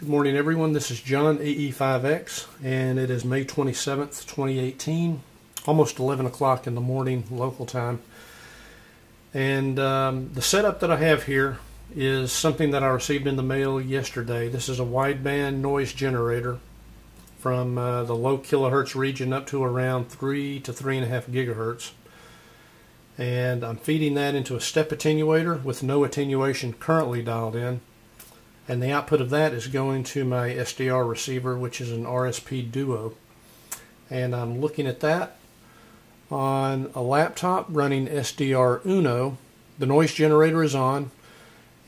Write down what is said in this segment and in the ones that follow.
Good morning, everyone. This is John AE5X, and it is May 27th, 2018, almost 11 o'clock in the morning local time. And um, the setup that I have here is something that I received in the mail yesterday. This is a wideband noise generator from uh, the low kilohertz region up to around 3 to 3.5 gigahertz. And I'm feeding that into a step attenuator with no attenuation currently dialed in and the output of that is going to my SDR receiver which is an RSP Duo. And I'm looking at that on a laptop running SDR Uno. The noise generator is on.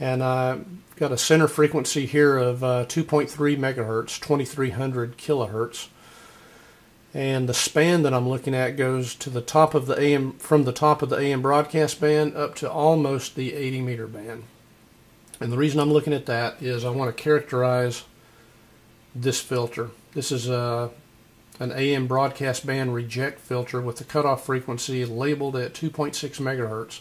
And I've got a center frequency here of uh, 2.3 megahertz 2300 kilohertz. And the span that I'm looking at goes to the top of the AM from the top of the AM broadcast band up to almost the 80 meter band and the reason I'm looking at that is I want to characterize this filter. This is uh, a, an AM broadcast band reject filter with the cutoff frequency labeled at 2.6 megahertz.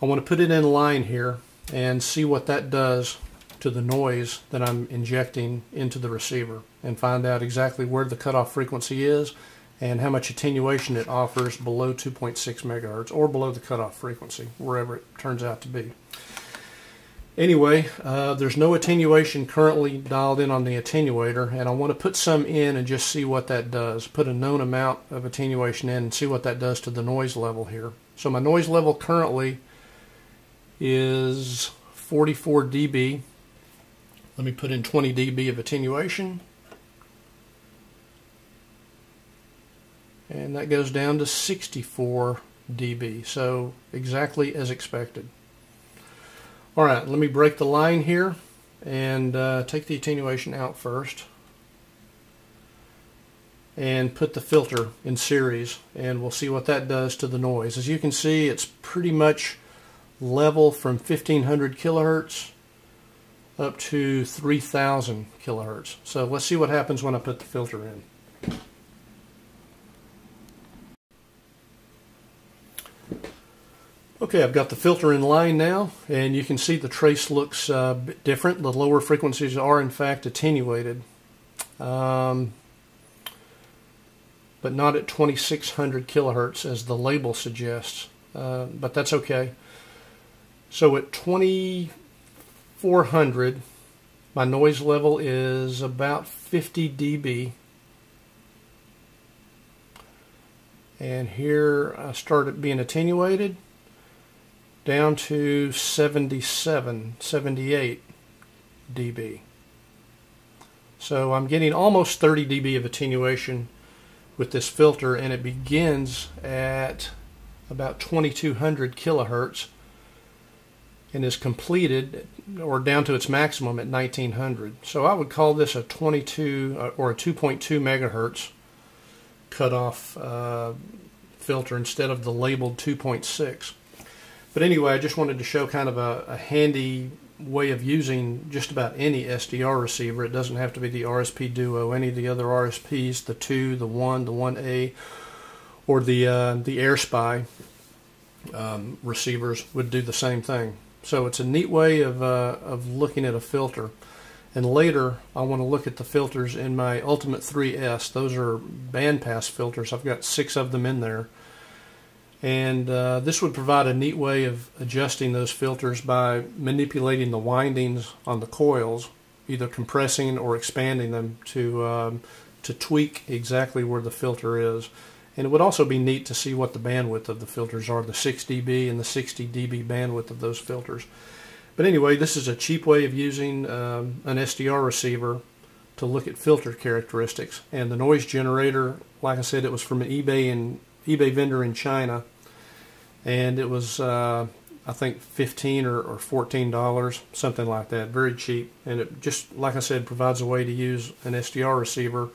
I want to put it in line here and see what that does to the noise that I'm injecting into the receiver and find out exactly where the cutoff frequency is and how much attenuation it offers below 2.6 megahertz or below the cutoff frequency, wherever it turns out to be. Anyway, uh, there's no attenuation currently dialed in on the attenuator, and I want to put some in and just see what that does. Put a known amount of attenuation in and see what that does to the noise level here. So my noise level currently is 44 dB. Let me put in 20 dB of attenuation. And that goes down to 64 dB, so exactly as expected. All right, let me break the line here and uh, take the attenuation out first and put the filter in series and we'll see what that does to the noise. As you can see it's pretty much level from 1500 kilohertz up to 3000 kilohertz. So let's see what happens when I put the filter in. Okay, I've got the filter in line now, and you can see the trace looks uh, bit different. The lower frequencies are in fact attenuated, um, but not at 2600 kilohertz as the label suggests, uh, but that's okay. So at 2400, my noise level is about 50 dB. And here I start being attenuated down to 77, 78 dB. So I'm getting almost 30 dB of attenuation with this filter and it begins at about 2200 kilohertz and is completed or down to its maximum at 1900. So I would call this a 22 uh, or a 2.2 megahertz cutoff uh, filter instead of the labeled 2.6. But anyway, I just wanted to show kind of a, a handy way of using just about any SDR receiver. It doesn't have to be the RSP Duo, any of the other RSPs, the 2, the 1, the 1A, or the, uh, the AirSpy um, receivers would do the same thing. So it's a neat way of, uh, of looking at a filter. And later, I want to look at the filters in my Ultimate 3S. Those are bandpass filters. I've got six of them in there and uh, this would provide a neat way of adjusting those filters by manipulating the windings on the coils, either compressing or expanding them to um, to tweak exactly where the filter is. And it would also be neat to see what the bandwidth of the filters are, the 6 dB and the 60 dB bandwidth of those filters. But anyway, this is a cheap way of using um, an SDR receiver to look at filter characteristics. And the noise generator, like I said, it was from an eBay and eBay vendor in China and it was uh, I think fifteen or, or fourteen dollars, something like that, very cheap. And it just like I said provides a way to use an SDR receiver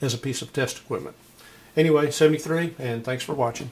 as a piece of test equipment. Anyway, 73, and thanks for watching.